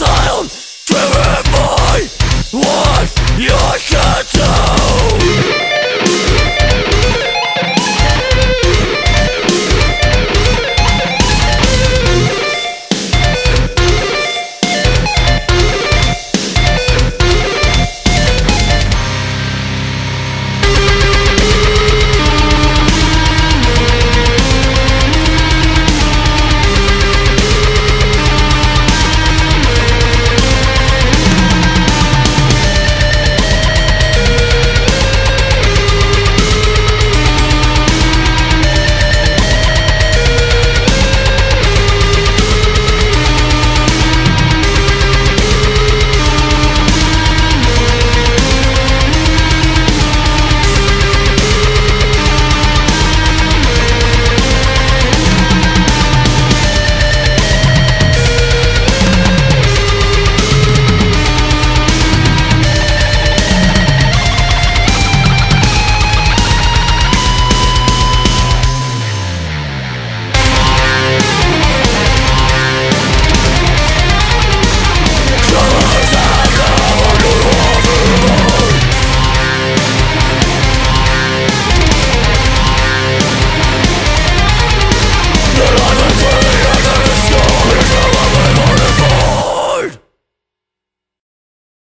Driven by What you